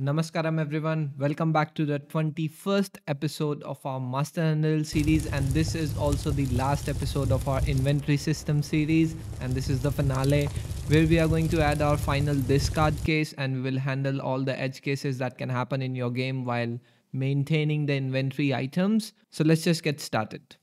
Namaskaram everyone. Welcome back to the 21st episode of our Master Handle series and this is also the last episode of our inventory system series and this is the finale where we are going to add our final discard case and we will handle all the edge cases that can happen in your game while maintaining the inventory items. So let's just get started.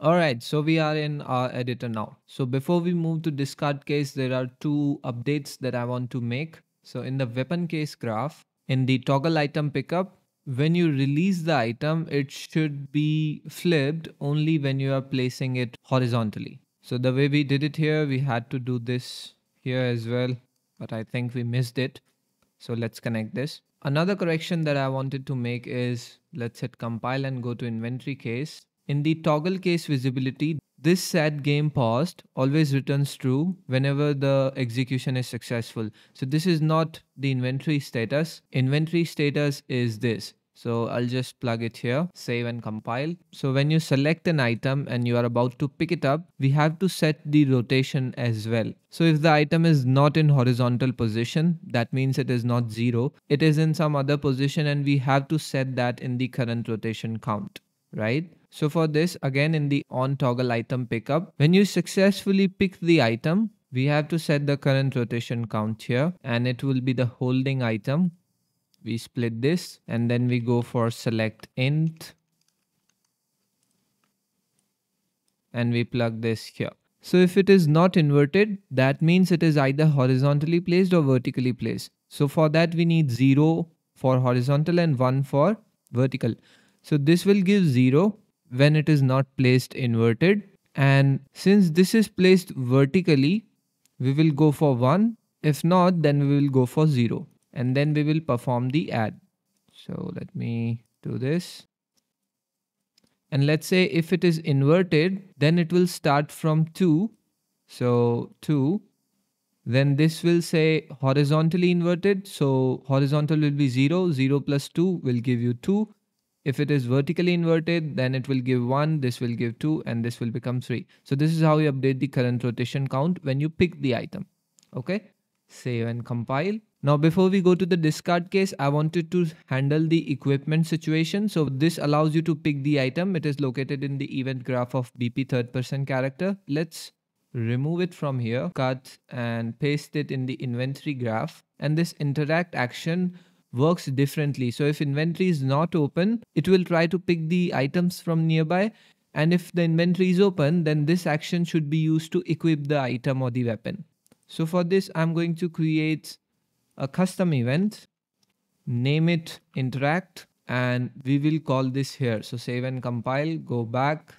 Alright, so we are in our editor now. So before we move to discard case, there are two updates that I want to make. So in the weapon case graph, in the toggle item pickup, when you release the item, it should be flipped only when you are placing it horizontally. So the way we did it here, we had to do this here as well, but I think we missed it. So let's connect this. Another correction that I wanted to make is let's hit compile and go to inventory case. In the toggle case visibility, this set game paused always returns true whenever the execution is successful. So this is not the inventory status. Inventory status is this. So I'll just plug it here, save and compile. So when you select an item and you are about to pick it up, we have to set the rotation as well. So if the item is not in horizontal position, that means it is not zero. It is in some other position and we have to set that in the current rotation count, right? So for this, again in the on toggle item pickup, when you successfully pick the item, we have to set the current rotation count here and it will be the holding item. We split this and then we go for select int and we plug this here. So if it is not inverted, that means it is either horizontally placed or vertically placed. So for that we need 0 for horizontal and 1 for vertical. So this will give 0 when it is not placed inverted. And since this is placed vertically we will go for 1 if not then we will go for 0 and then we will perform the add. So let me do this. And let's say if it is inverted then it will start from 2 so 2 then this will say horizontally inverted. So horizontal will be 0 0 plus 2 will give you 2 if it is vertically inverted, then it will give 1, this will give 2, and this will become 3. So this is how you update the current rotation count when you pick the item. Okay, save and compile. Now before we go to the discard case, I wanted to handle the equipment situation. So this allows you to pick the item. It is located in the event graph of BP third person character. Let's remove it from here, cut and paste it in the inventory graph. And this interact action works differently. So if inventory is not open, it will try to pick the items from nearby. And if the inventory is open, then this action should be used to equip the item or the weapon. So for this, I'm going to create a custom event, name it interact, and we will call this here. So save and compile, go back,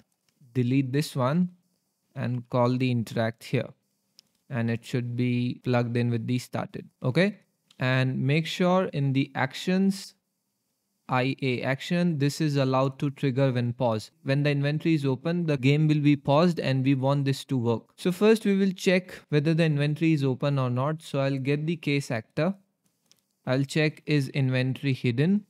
delete this one and call the interact here. And it should be plugged in with the started. Okay and make sure in the actions IA action, this is allowed to trigger when pause. When the inventory is open, the game will be paused and we want this to work. So first we will check whether the inventory is open or not. So I'll get the case actor. I'll check is inventory hidden.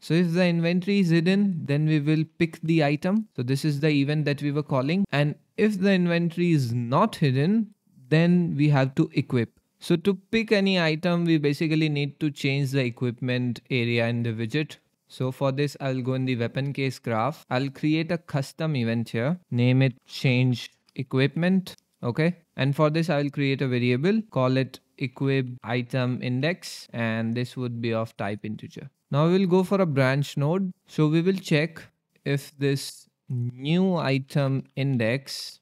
So if the inventory is hidden, then we will pick the item. So this is the event that we were calling. And if the inventory is not hidden, then we have to equip. So to pick any item, we basically need to change the equipment area in the widget. So for this, I'll go in the weapon case graph. I'll create a custom event here. Name it change equipment. Okay. And for this, I'll create a variable, call it equip item index. And this would be of type integer. Now we'll go for a branch node. So we will check if this new item index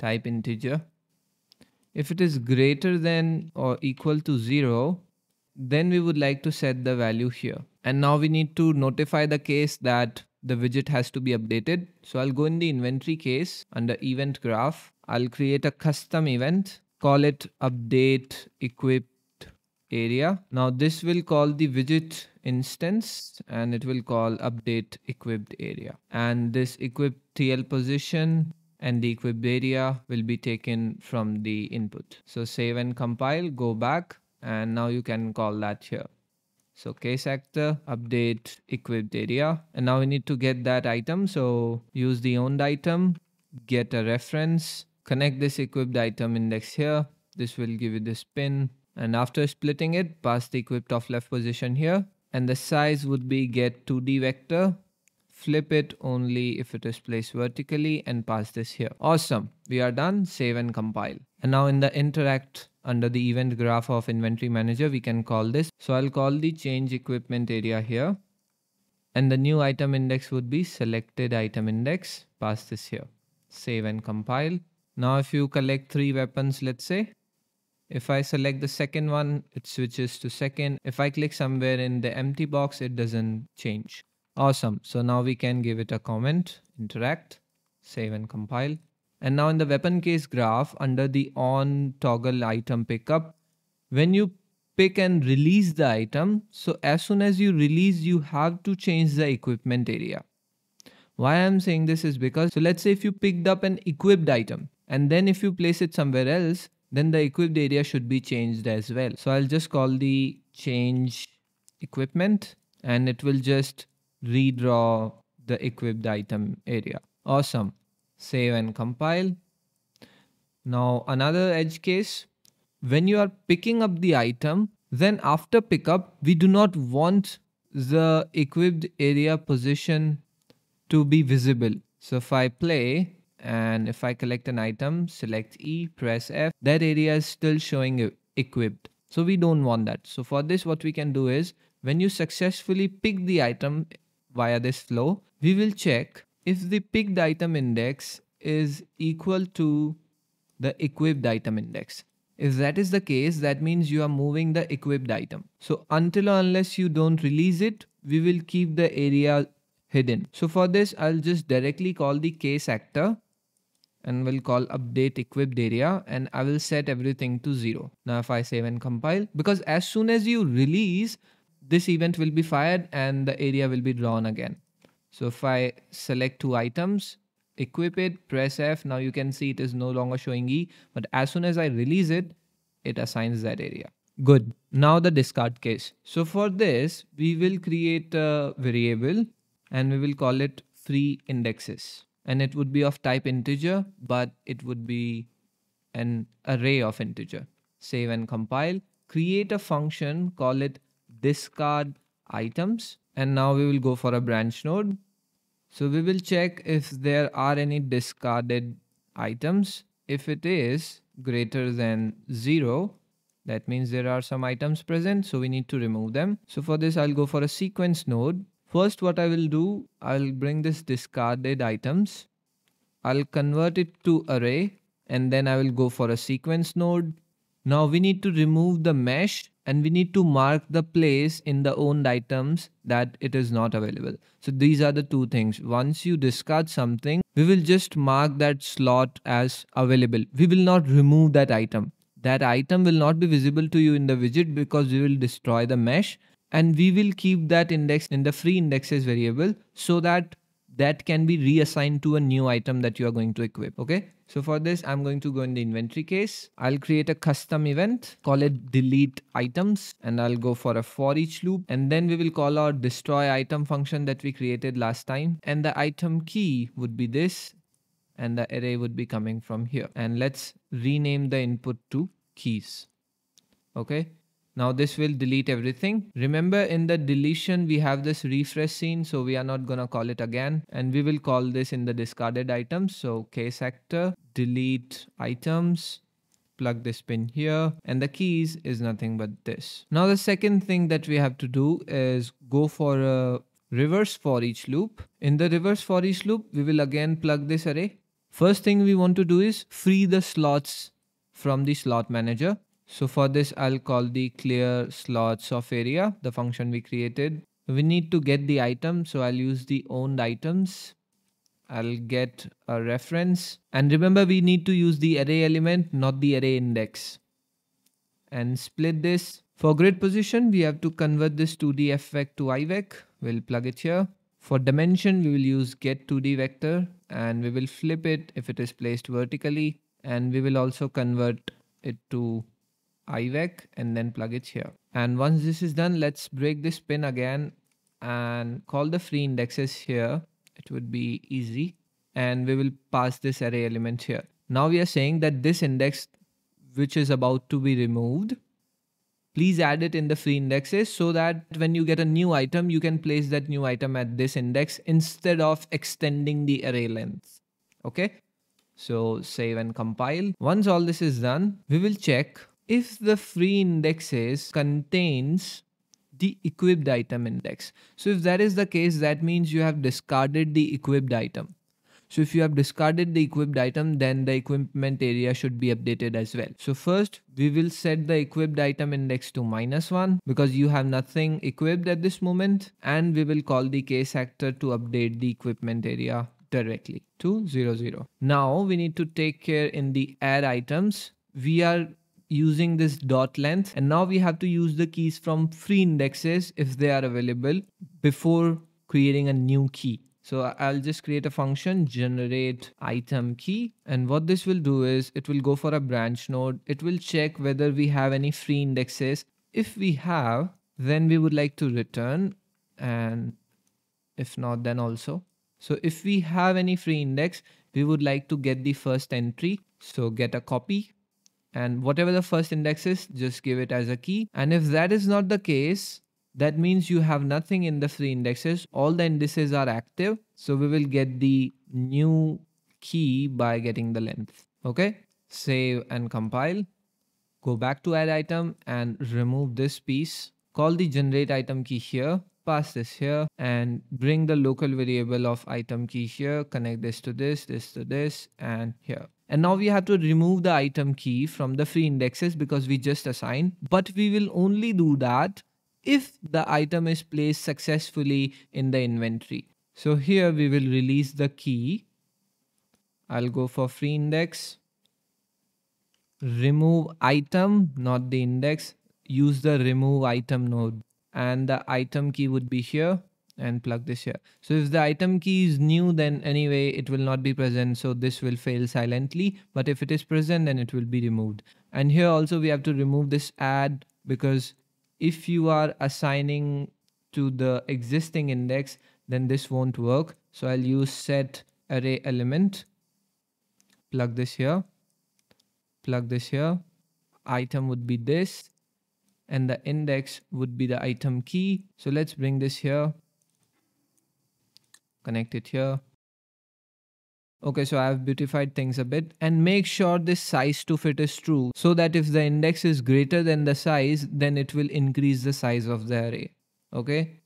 type integer if it is greater than or equal to 0, then we would like to set the value here. And now we need to notify the case that the widget has to be updated. So I'll go in the inventory case under event graph. I'll create a custom event, call it update equipped area. Now this will call the widget instance and it will call update equipped area. And this equipped TL position and the equipped area will be taken from the input. So save and compile, go back, and now you can call that here. So case actor, update equipped area. And now we need to get that item. So use the owned item, get a reference, connect this equipped item index here. This will give you this pin And after splitting it, pass the equipped off left position here. And the size would be get 2D vector. Flip it only if it is placed vertically and pass this here. Awesome. We are done. Save and compile. And now in the interact under the event graph of inventory manager, we can call this. So I'll call the change equipment area here. And the new item index would be selected item index. Pass this here. Save and compile. Now if you collect three weapons, let's say, if I select the second one, it switches to second. If I click somewhere in the empty box, it doesn't change. Awesome. So now we can give it a comment, interact, save and compile. And now in the weapon case graph under the on toggle item pickup, when you pick and release the item, so as soon as you release, you have to change the equipment area. Why I'm saying this is because, so let's say if you picked up an equipped item and then if you place it somewhere else, then the equipped area should be changed as well. So I'll just call the change equipment and it will just redraw the equipped item area. Awesome. Save and compile. Now another edge case, when you are picking up the item, then after pickup, we do not want the equipped area position to be visible. So if I play and if I collect an item, select E, press F, that area is still showing equipped. So we don't want that. So for this, what we can do is when you successfully pick the item via this flow, we will check if the picked item index is equal to the equipped item index. If that is the case, that means you are moving the equipped item. So until or unless you don't release it, we will keep the area hidden. So for this, I'll just directly call the case actor and we'll call update equipped area and I will set everything to zero. Now if I save and compile, because as soon as you release, this event will be fired and the area will be drawn again. So if I select two items, equip it, press F, now you can see it is no longer showing E, but as soon as I release it, it assigns that area. Good. Now the discard case. So for this, we will create a variable and we will call it free indexes and it would be of type integer but it would be an array of integer save and compile create a function call it discard items. And now we will go for a branch node. So we will check if there are any discarded items. If it is greater than 0 that means there are some items present so we need to remove them. So for this i'll go for a sequence node. First what I will do, I'll bring this discarded items. I'll convert it to array and then I will go for a sequence node. Now we need to remove the mesh and we need to mark the place in the owned items that it is not available. So these are the two things. Once you discard something, we will just mark that slot as available. We will not remove that item. That item will not be visible to you in the widget because we will destroy the mesh and we will keep that index in the free indexes variable so that that can be reassigned to a new item that you are going to equip okay? So for this i'm going to go in the inventory case. I'll create a custom event call it delete items and i'll go for a for each loop. And then we will call our destroy item function that we created last time. And the item key would be this and the array would be coming from here. And let's rename the input to keys okay now this will delete everything. Remember in the deletion we have this refresh scene so we are not gonna call it again and we will call this in the discarded items. So case actor, delete items, plug this pin here and the keys is nothing but this. Now the second thing that we have to do is go for a reverse for each loop. In the reverse for each loop we will again plug this array. First thing we want to do is free the slots from the slot manager so for this, I'll call the clear slots of area, the function we created. We need to get the item. So I'll use the owned items. I'll get a reference. And remember, we need to use the array element, not the array index. And split this. For grid position, we have to convert this 2D effect to IVEC. We'll plug it here. For dimension, we will use get 2D vector and we will flip it if it is placed vertically. And we will also convert it to IVEC and then plug it here. And once this is done, let's break this pin again and call the free indexes here. It would be easy. And we will pass this array element here. Now we are saying that this index, which is about to be removed, please add it in the free indexes so that when you get a new item, you can place that new item at this index instead of extending the array length. Okay. So save and compile. Once all this is done, we will check if the free indexes contains the equipped item index. So if that is the case, that means you have discarded the equipped item. So if you have discarded the equipped item, then the equipment area should be updated as well. So first we will set the equipped item index to minus one because you have nothing equipped at this moment. And we will call the case actor to update the equipment area directly to 0, 0. Now we need to take care in the add items. We are using this dot length and now we have to use the keys from free indexes if they are available before creating a new key. So I'll just create a function generate item key and what this will do is it will go for a branch node. It will check whether we have any free indexes. If we have then we would like to return and if not then also. So if we have any free index we would like to get the first entry. So get a copy and whatever the first index is just give it as a key and if that is not the case that means you have nothing in the free indexes. All the indices are active. So we will get the new key by getting the length. Okay. Save and compile. Go back to add item and remove this piece. Call the generate item key here. Pass this here and bring the local variable of item key here. Connect this to this, this to this and here. And now we have to remove the item key from the free indexes because we just assigned. But we will only do that if the item is placed successfully in the inventory. So here we will release the key. I'll go for free index. Remove item, not the index. Use the remove item node and the item key would be here and plug this here. So if the item key is new, then anyway, it will not be present. So this will fail silently. But if it is present, then it will be removed. And here also we have to remove this add because if you are assigning to the existing index, then this won't work. So I'll use set array element, plug this here, plug this here, item would be this, and the index would be the item key. So let's bring this here, connect it here, Okay, so I've beautified things a bit and make sure this size to fit is true so that if the index is greater than the size, then it will increase the size of the array. Okay,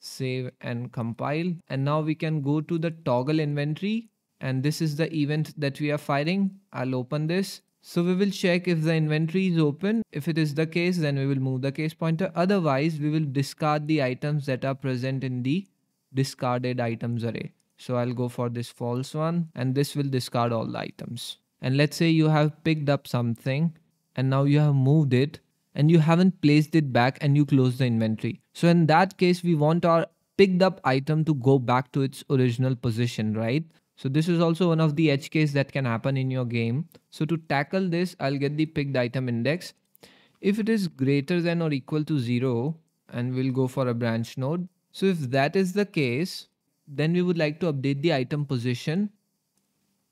save and compile. And now we can go to the toggle inventory and this is the event that we are firing. I'll open this. So we will check if the inventory is open. If it is the case, then we will move the case pointer. Otherwise, we will discard the items that are present in the discarded items array. So I'll go for this false one and this will discard all the items. And let's say you have picked up something and now you have moved it and you haven't placed it back and you close the inventory. So in that case, we want our picked up item to go back to its original position, right? So this is also one of the edge case that can happen in your game. So to tackle this, I'll get the picked item index. If it is greater than or equal to zero, and we'll go for a branch node. So if that is the case, then we would like to update the item position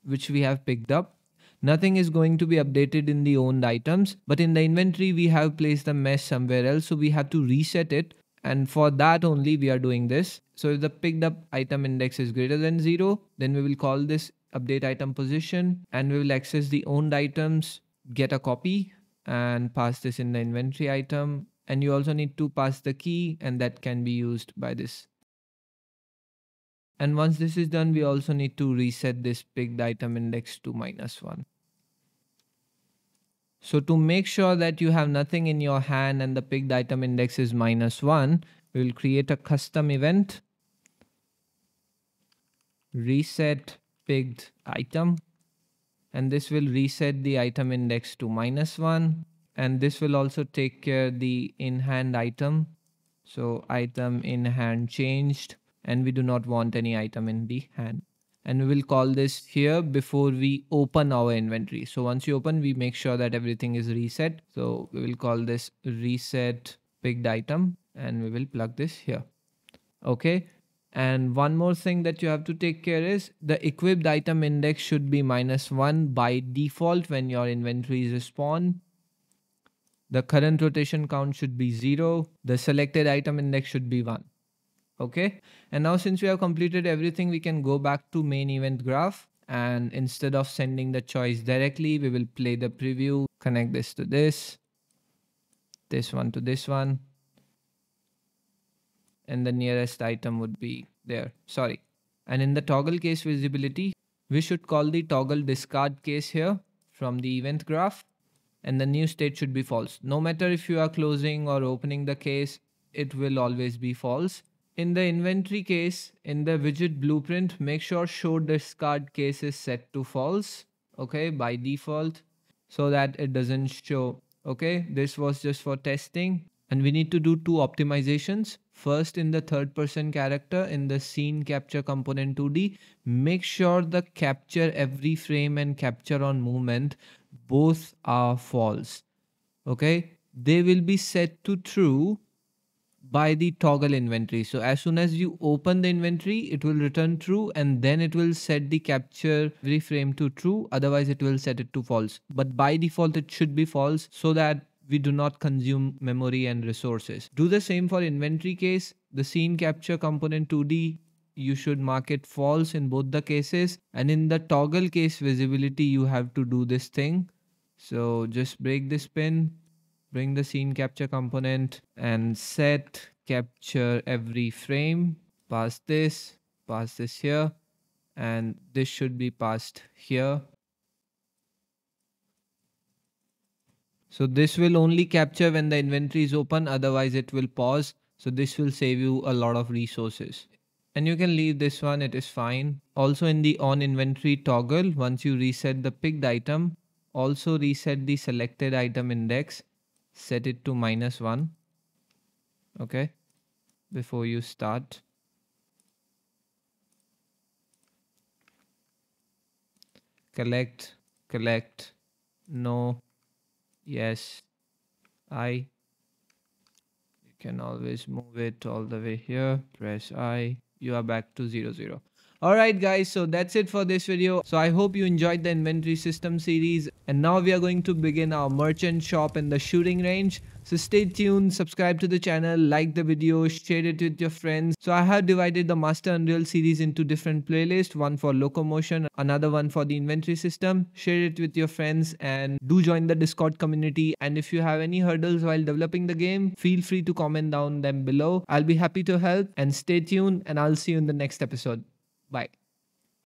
which we have picked up. Nothing is going to be updated in the owned items, but in the inventory we have placed the mesh somewhere else. So we have to reset it. And for that only we are doing this. So if the picked up item index is greater than zero, then we will call this update item position and we will access the owned items, get a copy and pass this in the inventory item. And you also need to pass the key and that can be used by this and once this is done, we also need to reset this picked item index to minus one. So to make sure that you have nothing in your hand and the picked item index is minus one, we will create a custom event. Reset picked item. And this will reset the item index to minus one. And this will also take care the in hand item. So item in hand changed and we do not want any item in the hand. And we will call this here before we open our inventory. So once you open we make sure that everything is reset. So we will call this reset picked item and we will plug this here. Okay? And one more thing that you have to take care is the equipped item index should be minus one by default when your inventory is spawned the current rotation count should be 0, the selected item index should be 1. Okay, and now since we have completed everything, we can go back to main event graph. And instead of sending the choice directly, we will play the preview, connect this to this, this one to this one, and the nearest item would be there, sorry. And in the toggle case visibility, we should call the toggle discard case here from the event graph and the new state should be false. No matter if you are closing or opening the case, it will always be false. In the inventory case, in the widget blueprint, make sure show discard case is set to false, okay, by default, so that it doesn't show, okay. This was just for testing and we need to do two optimizations. First in the third person character in the scene capture component 2D, make sure the capture every frame and capture on movement both are false. Okay, they will be set to true by the toggle inventory. So as soon as you open the inventory, it will return true and then it will set the capture every frame to true. Otherwise it will set it to false. But by default, it should be false so that we do not consume memory and resources. Do the same for inventory case. The scene capture component 2D, you should mark it false in both the cases. And in the toggle case visibility, you have to do this thing. So just break this pin, bring the scene capture component and set capture every frame. Pass this, pass this here, and this should be passed here So this will only capture when the inventory is open, otherwise it will pause. So this will save you a lot of resources. And you can leave this one, it is fine. Also in the on inventory toggle, once you reset the picked item, also reset the selected item index, set it to minus one. Okay, before you start. Collect, collect, no, yes. I. You can always move it all the way here. Press i you are back to zero zero Alright guys, so that's it for this video. So I hope you enjoyed the inventory system series and now we are going to begin our merchant shop in the shooting range. So stay tuned, subscribe to the channel, like the video, share it with your friends. So I have divided the Master Unreal series into different playlists, one for locomotion, another one for the inventory system. Share it with your friends and do join the Discord community. And if you have any hurdles while developing the game, feel free to comment down them below. I'll be happy to help and stay tuned and I'll see you in the next episode. Bye.